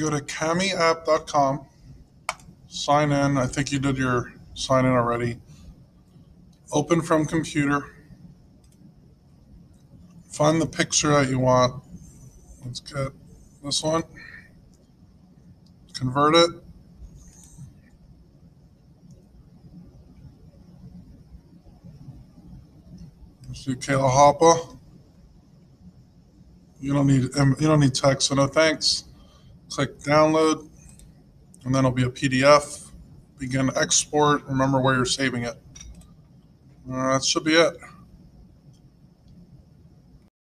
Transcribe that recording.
Go to kamiapp.com, sign in. I think you did your sign in already. Open from computer. Find the picture that you want. Let's get this one. Convert it. Do Kayla Hoppa. You don't need you don't need text, so no thanks. Click download, and then it'll be a PDF. Begin export. Remember where you're saving it. Uh, that should be it.